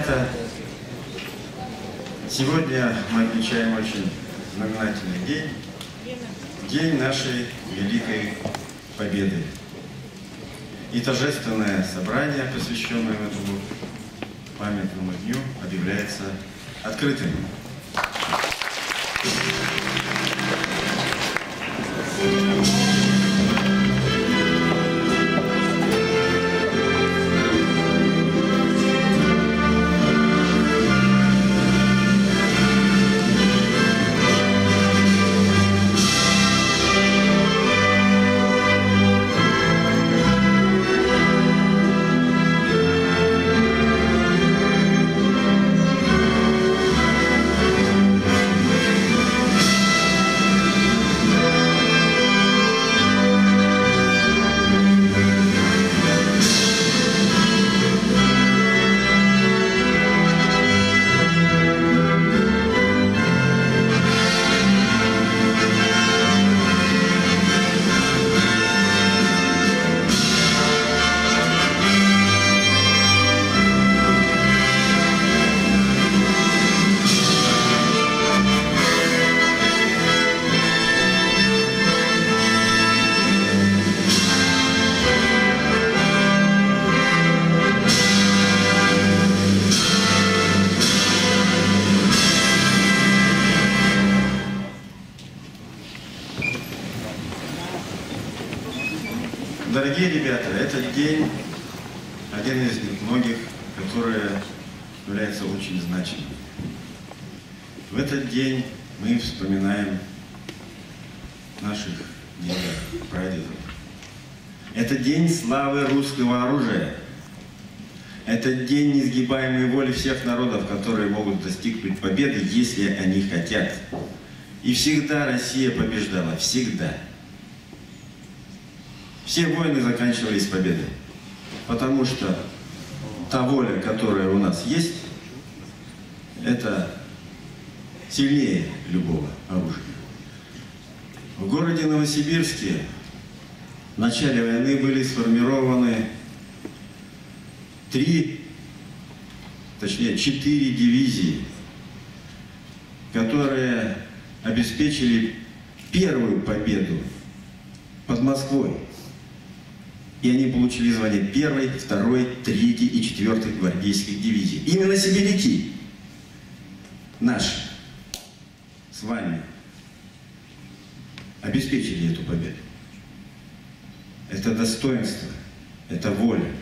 ребята. Сегодня мы отмечаем очень знаменательный день. День нашей Великой Победы. И торжественное собрание, посвященное этому памятному дню, объявляется открытым. Дорогие ребята, этот день один из многих, которые является очень значимым. В этот день мы вспоминаем наших дедов, прадедов. Это день славы русского оружия. Это день несгибаемой воли всех народов, которые могут достигнуть победы, если они хотят. И всегда Россия побеждала, всегда. Все войны заканчивались победой. Потому что та воля, которая у нас есть, это сильнее любого оружия. В городе Новосибирске в начале войны были сформированы три, точнее четыре дивизии, которые обеспечили первую победу под Москвой. И они получили звание первой, второй, третьей и четвертой гвардейских дивизий. Именно сибиряки наши с вами обеспечили эту победу. Это достоинство, это воля,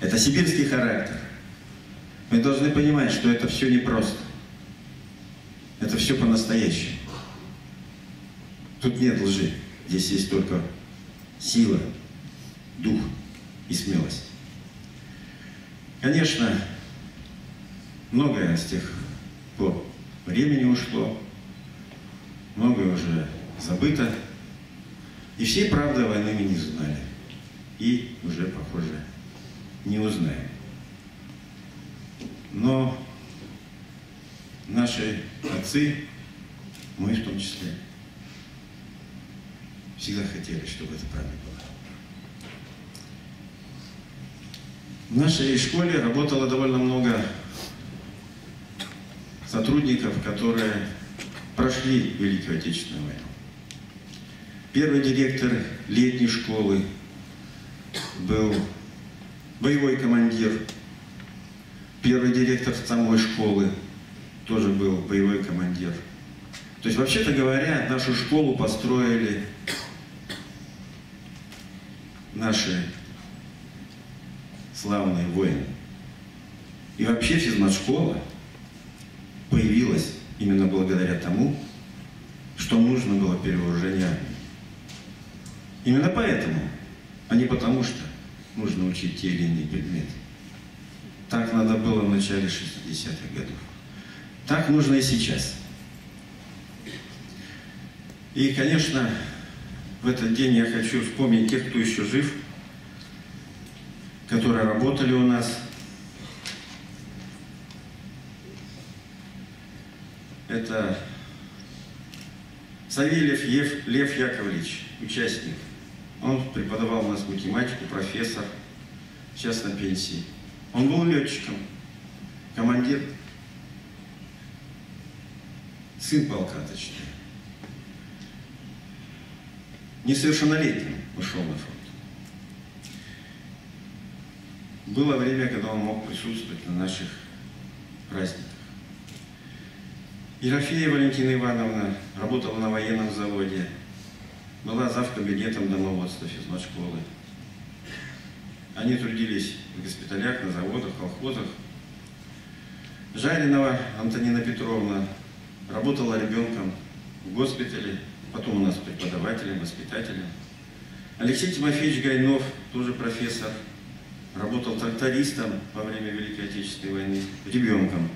это сибирский характер. Мы должны понимать, что это все непросто. Это все по-настоящему. Тут нет лжи. Здесь есть только сила, дух и смелость. Конечно, многое с тех пор времени ушло, многое уже забыто, и всей правды войны мы не знали. И уже, похоже, не узнаем. Но наши отцы, мы в том числе, всегда хотели, чтобы эта правда была. В нашей школе работало довольно много сотрудников, которые прошли Великую Отечественную войну. Первый директор летней школы был боевой командир. Первый директор самой школы тоже был боевой командир. То есть, вообще-то говоря, нашу школу построили наши славные воины. И вообще физмат-школа появилась именно благодаря тому, что нужно было перевооружение армии. Именно поэтому, а не потому что нужно учить те или иные предметы. Так надо было в начале 60-х годов. Так нужно и сейчас. И, конечно, в этот день я хочу вспомнить тех, кто еще жив, которые работали у нас. Это Савельев Ев, Лев Яковлевич, участник. Он преподавал у нас математику, профессор, сейчас на пенсии. Он был летчиком. командир, сын полка, точнее, несовершеннолетним ушел на фронт. Было время, когда он мог присутствовать на наших праздниках. Ерофея Валентина Ивановна работала на военном заводе, была завкабинетом домоводства физмат-школы. Они трудились в госпиталях, на заводах, колхозах. Жаринова Антонина Петровна работала ребенком в госпитале, потом у нас преподавателем, воспитателем. Алексей Тимофеевич Гайнов, тоже профессор, работал трактористом во время Великой Отечественной войны, ребенком.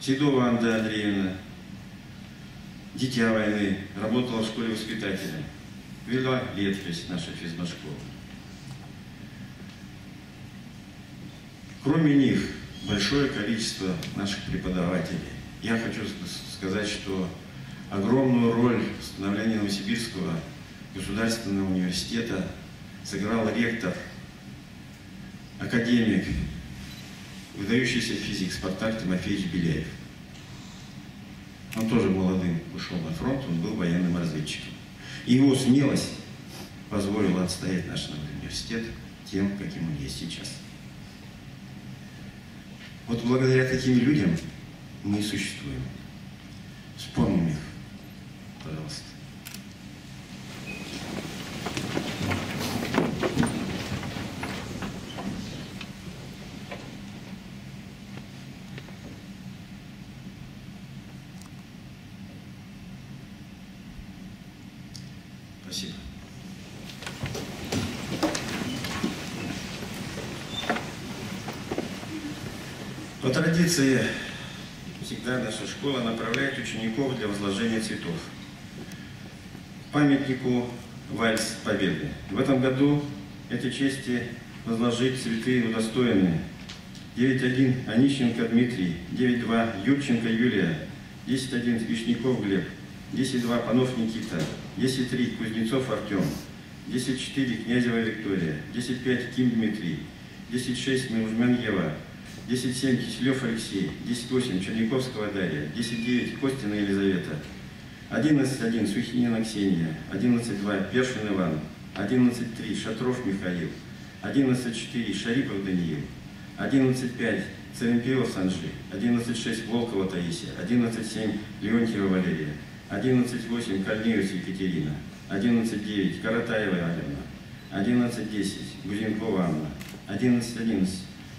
Седова Анда Андреевна, дитя войны, работала в школе воспитателя. Вела летопись наша физмат-школа. Кроме них, большое количество наших преподавателей. Я хочу сказать, что огромную роль в становлении Новосибирского государственного университета сыграл ректор, академик, выдающийся физик Спартак Тимофеевич Беляев. Он тоже молодым ушел на фронт, он был военным разведчиком. И его смелость позволила отстоять наш университет тем, каким он есть сейчас. Вот благодаря таким людям мы и существуем. Вспомним их, пожалуйста. Спасибо. По традиции всегда наша школа направляет учеников для возложения цветов. Памятнику Вальс Победы. В этом году эти чести возложить цветы удостоенные. 9.1 Онищенко Дмитрий, 9.2 Юрченко Юлия, 10.1 Вишняков Глеб, 10.2 Панов Никита, 10.3 Кузнецов Артем, 10.4 Князева Виктория, 10.5 Ким Дмитрий, 10.6 Милжмян Ева, 10.7 Киселев Алексей, 10.8 Черниковского Дарья, 10.9 Костина Елизавета, 11.1 Сухинина Ксения, 11.2 Першин Иван, 11.3 Шатров Михаил, 11.4 Шарипов Даниил, 11.5 Царенпилов Санжи, 11.6 Волкова Таисия, 11.7 Леонтьева Валерия, 11.8 Корнеевич Екатерина, 11.9 Каратаева Алена, 11.10 Гузенкова Анна, 11.11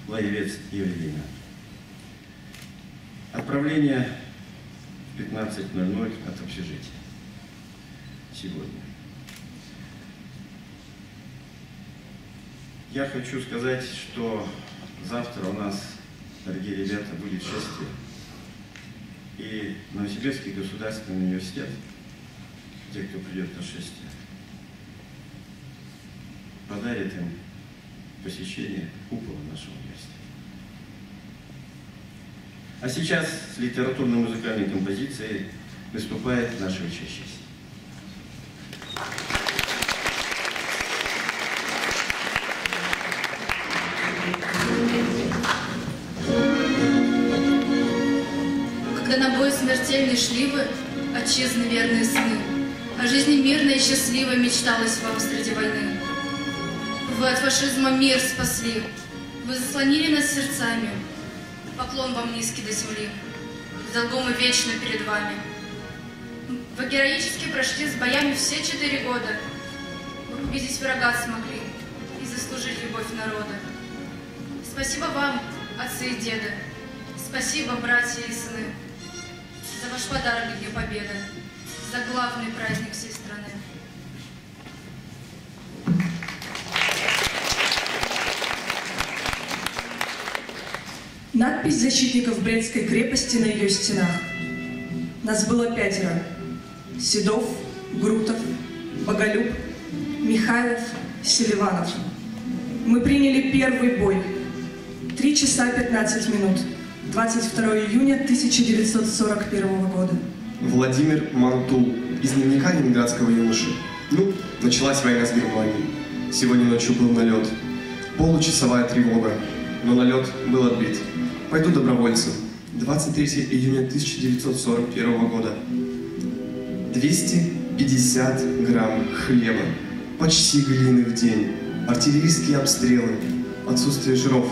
Лаевец Евелина. Отправление в 15.00 от общежития сегодня. Я хочу сказать, что завтра у нас, дорогие ребята, будет шествие. И Новосибирский государственный университет, те, кто придет на шествие, подарит им посещение купола нашего университета. А сейчас с литературно-музыкальной композицией выступает наша учащаяся. Бой смертельный шли вы, отчизны верные сны, О жизни мирной и счастливой мечталось вам среди войны. Вы от фашизма мир спасли, Вы заслонили нас сердцами, Поклон вам низкий до земли, долгом и вечно перед вами. Вы героически прошли с боями все четыре года, Вы победить врага смогли И заслужить любовь народа. Спасибо вам, отцы и деды, Спасибо, братья и сыны, ваш подарок Дню Победы, за главный праздник всей страны. Надпись защитников Брестской крепости на ее стенах. Нас было пятеро. Седов, Грутов, Боголюб, Михайлов, Селиванов. Мы приняли первый бой. Три часа 15 минут. 22 июня 1941 года. Владимир Мантул из дневника ленинградского юноши. Ну, началась война с Германией. Сегодня ночью был налет. Получасовая тревога. но налет был отбит. Пойду добровольцем. 23 июня 1941 года. 250 грамм хлеба, почти глины в день, артиллерийские обстрелы, отсутствие жиров,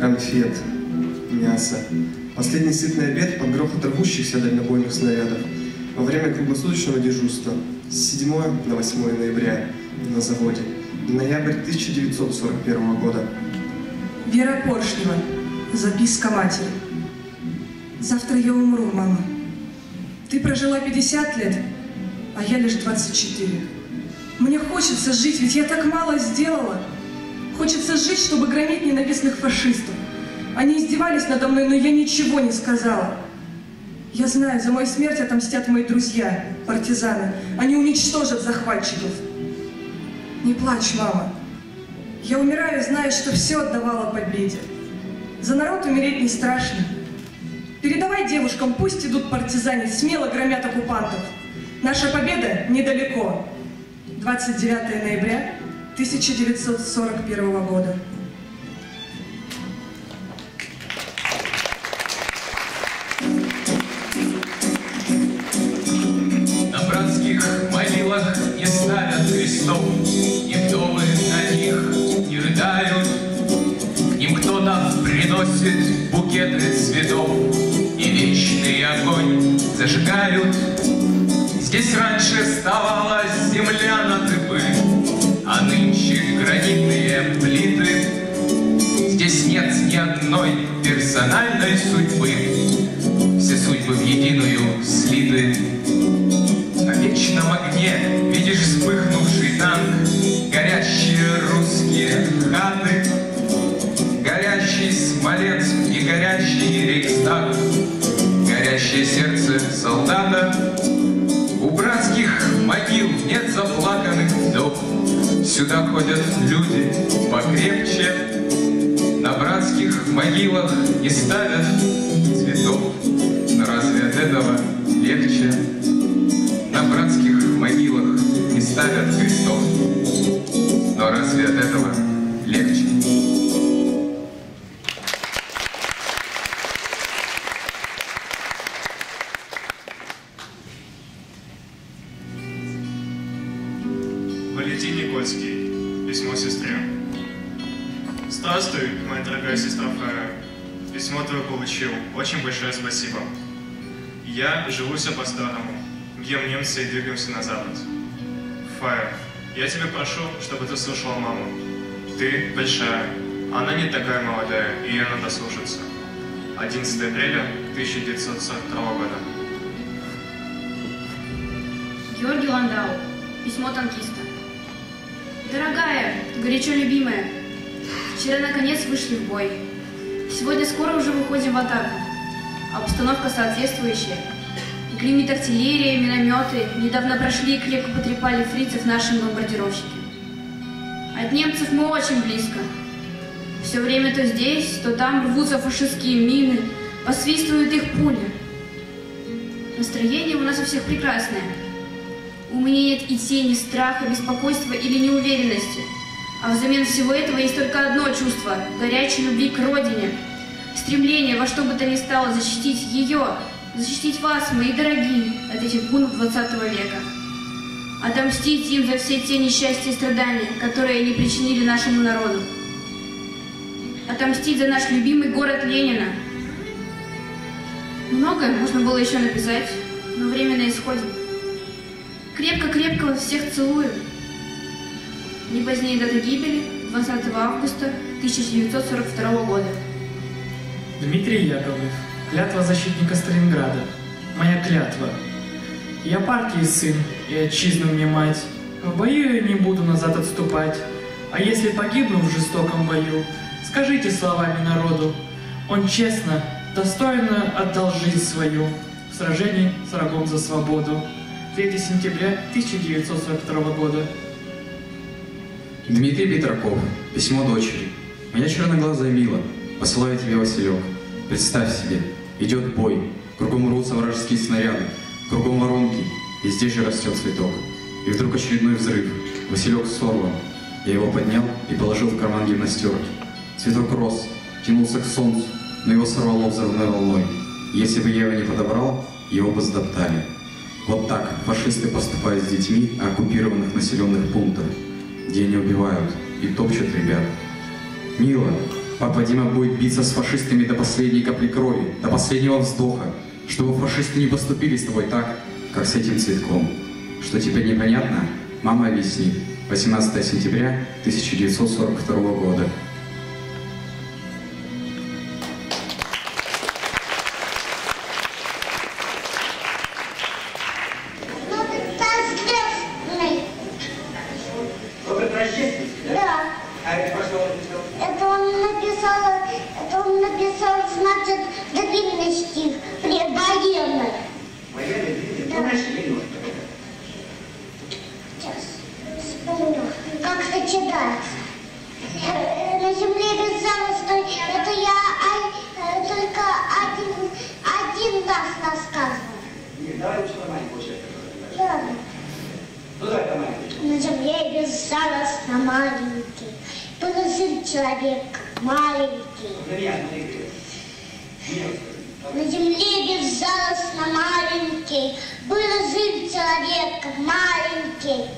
конфет, мясо. Последний сытный обед под грохот рвущихся дальнобойных снарядов во время круглосуточного дежурства с 7 на 8 ноября на заводе. Ноябрь 1941 года. Вера Поршнева. Записка матери. Завтра я умру, мама. Ты прожила 50 лет, а я лишь 24. Мне хочется жить, ведь я так мало сделала. Хочется жить, чтобы громить ненавистных фашистов. Они издевались надо мной, но я ничего не сказала. Я знаю, за мою смерть отомстят мои друзья, партизаны. Они уничтожат захватчиков. Не плачь, мама. Я умираю, зная, что все отдавала победе. За народ умереть не страшно. Передавай девушкам, пусть идут партизане, смело громят оккупантов. Наша победа недалеко. 29 ноября 1941 года. Приносит букеты цветов, И вечный огонь зажигают. Здесь раньше вставала земля на дыбы, А нынче гранитные плиты. Здесь нет ни одной персональной судьбы, Все судьбы в единую слиты. Солдата. У братских могил нет заплаканных вдов, Сюда ходят люди покрепче, На братских могилах не ставят цветов, Но разве от этого легче? Я живу все по-старому. Бьем немца и двигаемся на запад. Фаер, я тебя прошу, чтобы ты слушала маму. Ты большая. Она не такая молодая, и ей надо слушаться. 11 апреля 1942 года. Георгий Ландау. Письмо танкиста. Дорогая, горячо любимая, вчера наконец вышли в бой. Сегодня скоро уже выходим в атаку. Обстановка соответствующая. Гремит артиллерия, минометы. Недавно прошли и крепко потрепали фрицев наши бомбардировщики. От немцев мы очень близко. Все время то здесь, то там рвутся фашистские мины, посвистывают их пули. Настроение у нас у всех прекрасное. У меня нет и тени страха, беспокойства или неуверенности. А взамен всего этого есть только одно чувство – горячей любви к родине. Стремление во что бы то ни стало защитить ее, защитить вас, мои дорогие, от этих гунов 20 века. Отомстить им за все те несчастья и страдания, которые они причинили нашему народу. Отомстить за наш любимый город Ленина. Многое можно было еще написать, но время на исходе. Крепко-крепко вас всех целую. Не позднее даты гибели 20 августа 1942 года. Дмитрий Яковлев. Клятва защитника Сталинграда. Моя клятва. Я партии сын, и отчизну мне мать. В бою я не буду назад отступать. А если погибну в жестоком бою, скажите словами народу. Он честно, достойно отдал жизнь свою в сражении с врагом за свободу. 3 сентября 1942 года. Дмитрий Петраков. Письмо дочери. Моя черноглазая мила, посылаю тебе Василек. Представь себе, идет бой, кругом рвутся вражеские снаряды, кругом воронки, и здесь же растет цветок. И вдруг очередной взрыв. Василек сорван. Я его поднял и положил в карман гимнастерки. Цветок рос, тянулся к солнцу, но его сорвало взрывной волной. Если бы я его не подобрал, его бы затоптали. Вот так фашисты поступают с детьми оккупированных населенных пунктов, где они убивают и топчут ребят. Мила, папа будет биться с фашистами до последней капли крови, до последнего вздоха, чтобы фашисты не поступили с тобой так, как с этим цветком. Что теперь непонятно? Мама объяснит. 18 сентября 1942 года. Длинный стих, предвоенный. Да. Сейчас вспомню, как. Э, На земле безжалостной, это я э, только один, один раз рассказывал. Да. На земле безжалостно маленький, Был человек маленький. На земле безжалостно маленький, Был жив человек маленький.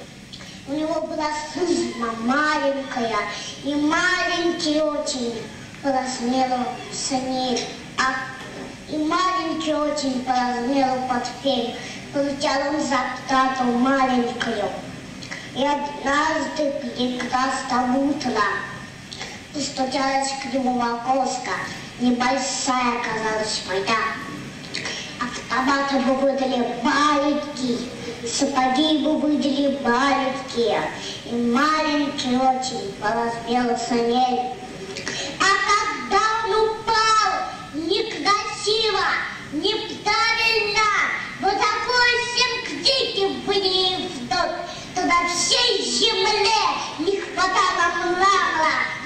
У него была служба маленькая, и маленький очень по размеру санель, а и маленький очень по размеру портфель. Получал он зарплату маленькую. И однажды прекрасным утром постучалась к нему в окошко. Небольшая оказалась война. Автоматы бы выдали маленькие, сапоги бы выдали маленькие, и маленький очень по размеру санель. А когда он упал, некрасиво, неправильно, вот такой всем крики были то на всей земле не хватало мрамора,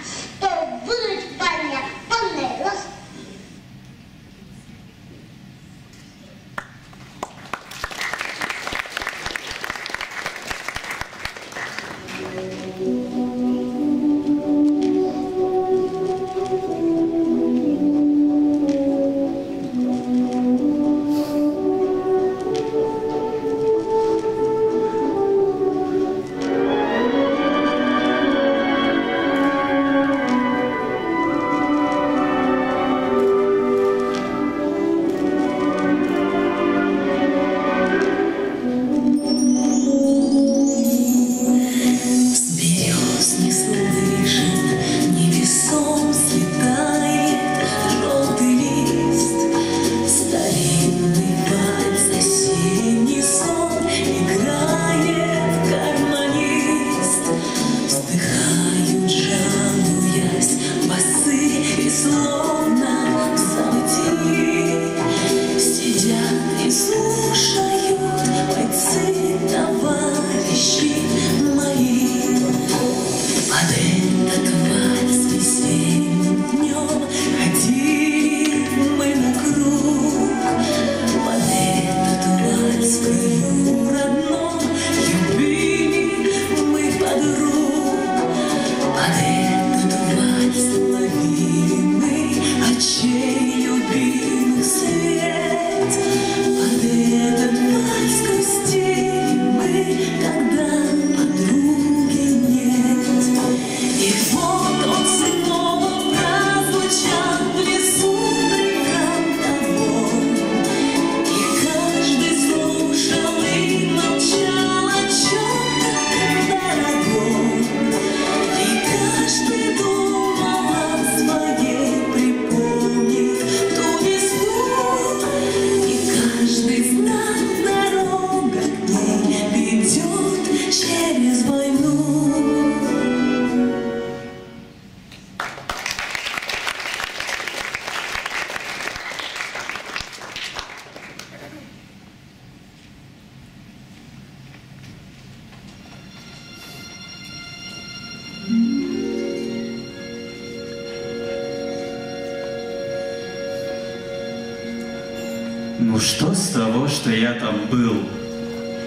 что я там был?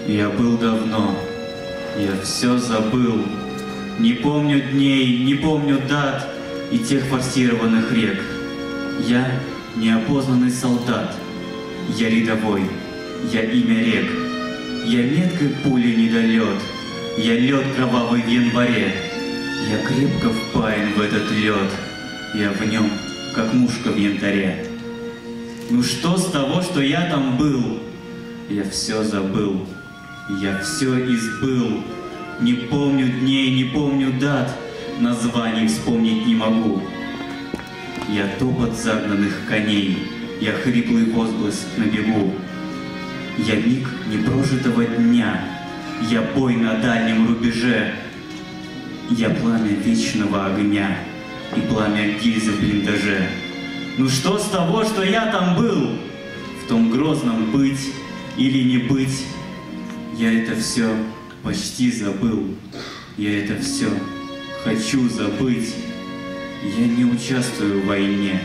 Я был давно. Я все забыл. Не помню дней, не помню дат. и тех форсированных рек. Я неопознанный солдат, я рядовой, я имя рек. Я меткой пули недолет, я лед кровавый в январе. Я крепко впаян в этот лед, я в нем, как мушка в янтаре. Ну что с того, что я там был? Я все забыл, я все избыл. Не помню дней, не помню дат, названий вспомнить не могу. Я топот загнанных коней, я хриплый возглас на бегу. Я миг непрожитого дня, я бой на дальнем рубеже. Я пламя вечного огня и пламя гильзы в блиндаже. Ну что с того, что я там был? В том грозном быть или не быть, я это все почти забыл. Я это все хочу забыть. Я не участвую в войне,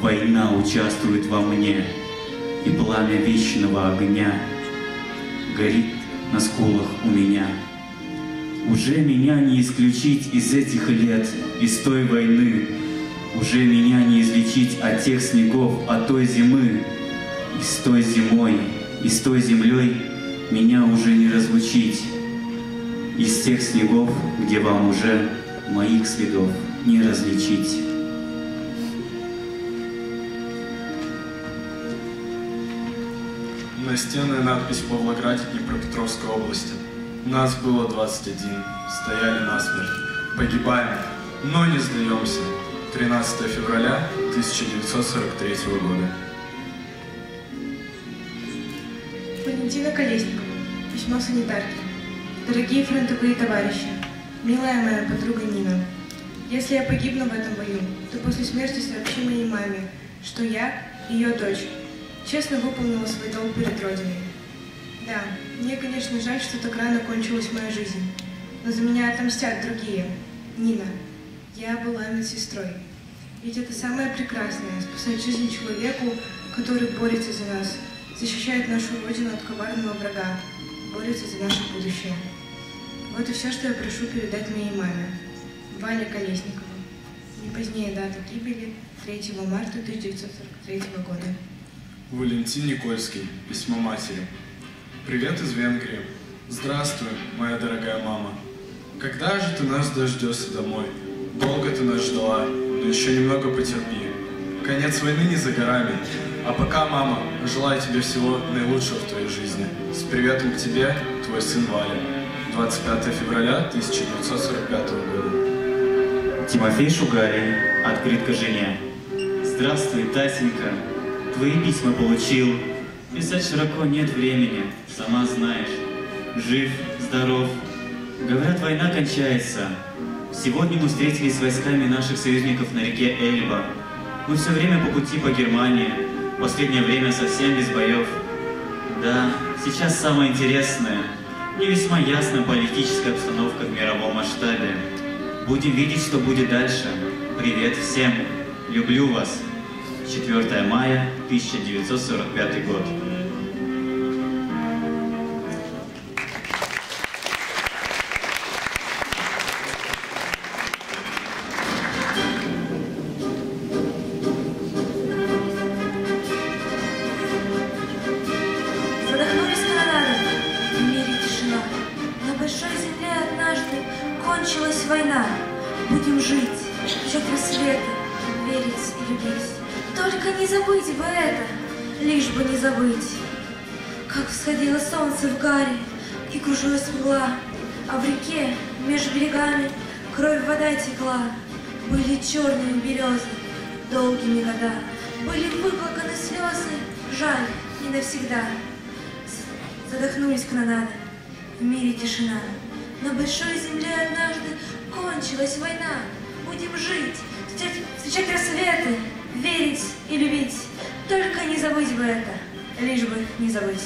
война участвует во мне, и пламя вечного огня горит на скулах у меня. Уже меня не исключить из этих лет, из той войны, уже меня не излечить от тех снегов, от той зимы, и с той зимой, и с той землей меня уже не разлучить. Из тех снегов, где вам уже моих следов не различить. Настенная надпись в Павлограде Днепропетровской области. Нас было 21, стояли насмерть. Погибаем, но не сдаемся. 13 февраля 1943 года. Валентина Колесникова. Письмо санитарки. Дорогие фронтовые товарищи, милая моя подруга Нина, если я погибну в этом бою, то после смерти сообщи моей маме, что я, ее дочь, честно выполнила свой долг перед Родиной. Да, мне, конечно, жаль, что так рано кончилась моя жизнь, но за меня отомстят другие. Нина, я была медсестрой. Ведь это самое прекрасное — спасать жизнь человеку, который борется за нас, защищает нашу Родину от коварного врага, борется за наше будущее. Вот и все, что я прошу передать моей маме. Валя Колесникова. Не позднее даты гибели 3 марта 1943 года. Валентин Никольский. Письмо матери. Привет из Венгрии. Здравствуй, моя дорогая мама. Когда же ты нас дождешься домой? Долго ты нас ждала, но еще немного потерпи. Конец войны не за горами. А пока, мама, желаю тебе всего наилучшего в твоей жизни. С приветом к тебе, твой сын Валя. 25 февраля 1945 года. Тимофей Шугарин, открытка жене. Здравствуй, Тасенька, твои письма получил. Писать широко нет времени, сама знаешь. Жив, здоров. Говорят, война кончается. Сегодня мы встретились с войсками наших союзников на реке Эльба. Мы все время по пути по Германии. Последнее время совсем без боев. Да, сейчас самое интересное. Не весьма ясная политическая обстановка в мировом масштабе. Будем видеть, что будет дальше. Привет всем. Люблю вас. 4 мая 1945 год. Любить. Только не забыть бы это, лишь бы не забыть. Как всходило солнце в гаре, и кружилась мгла, а в реке, между берегами, кровь вода текла. Были черные березы, долгими года, были выплаканы слезы, жаль, не навсегда. Задохнулись канонады, в мире тишина. На большой земле однажды кончилась война. Будем жить, встречать, встречать рассветы, верить и любить. Только не забыть бы это, лишь бы не забыть.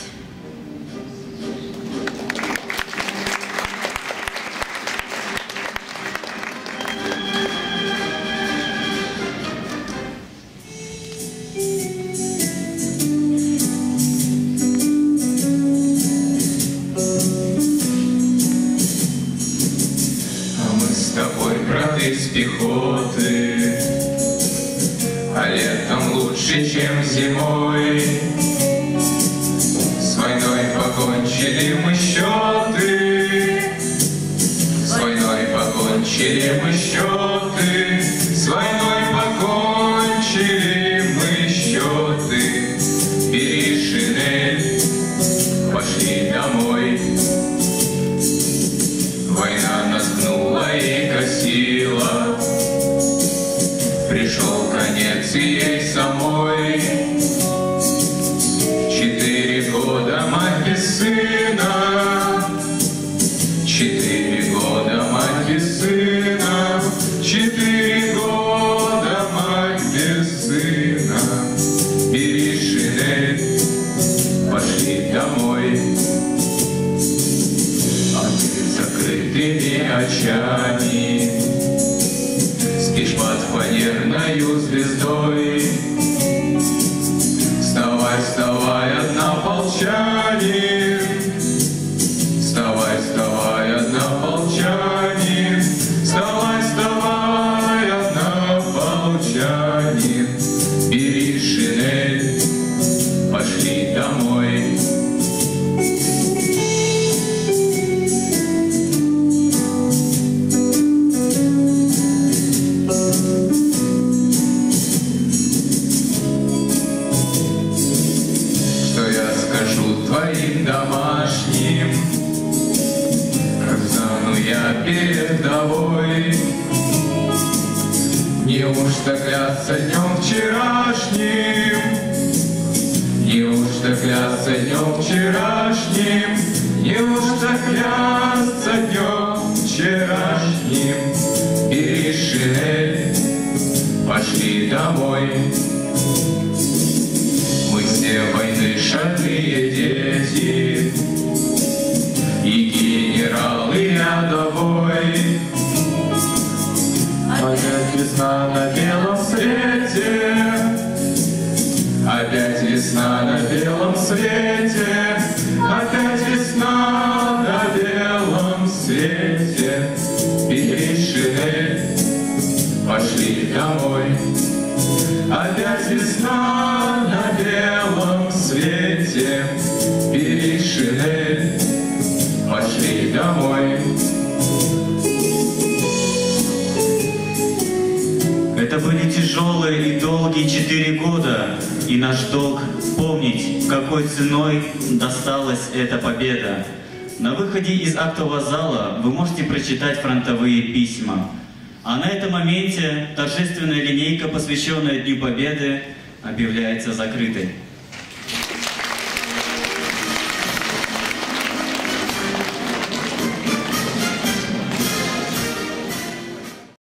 Señor. свете, Опять весна на белом свете. Бери пошли домой. Опять весна на белом свете, Бери пошли домой. Это были тяжелые и долгие четыре года, и наш долг какой ценой досталась эта победа. На выходе из актового зала вы можете прочитать фронтовые письма. А на этом моменте торжественная линейка, посвященная Дню Победы, объявляется закрытой.